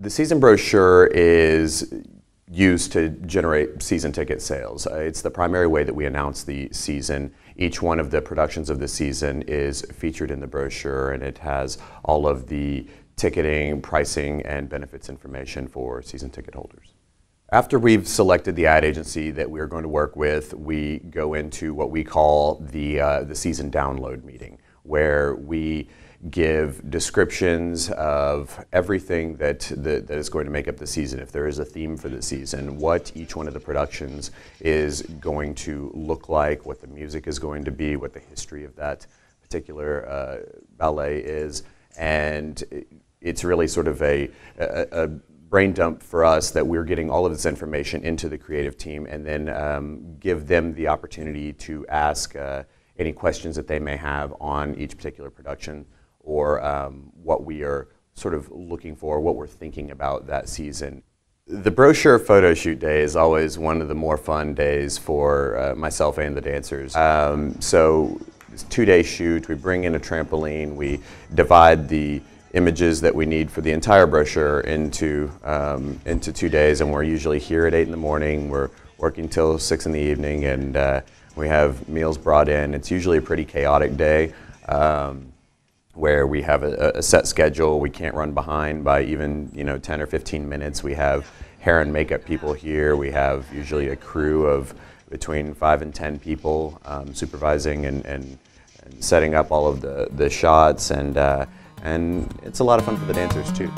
The season brochure is used to generate season ticket sales. Uh, it's the primary way that we announce the season. Each one of the productions of the season is featured in the brochure and it has all of the ticketing, pricing, and benefits information for season ticket holders. After we've selected the ad agency that we're going to work with, we go into what we call the, uh, the season download meeting, where we give descriptions of everything that, that, that is going to make up the season. If there is a theme for the season, what each one of the productions is going to look like, what the music is going to be, what the history of that particular uh, ballet is. And it's really sort of a, a, a, brain dump for us that we're getting all of this information into the creative team and then um, give them the opportunity to ask uh, any questions that they may have on each particular production or um, what we are sort of looking for, what we're thinking about that season. The brochure photo shoot day is always one of the more fun days for uh, myself and the dancers. Um, so it's two-day shoot. We bring in a trampoline. We divide the images that we need for the entire brochure into um, into two days, and we're usually here at eight in the morning. We're working till six in the evening, and uh, we have meals brought in. It's usually a pretty chaotic day. Um, where we have a, a, set schedule. We can't run behind by even you know 10 or 15 minutes. We have hair and makeup people here. We have usually a crew of between five and 10 people um, supervising and, and, and, setting up all of the, the shots and, uh, and it's a lot of fun for the dancers too.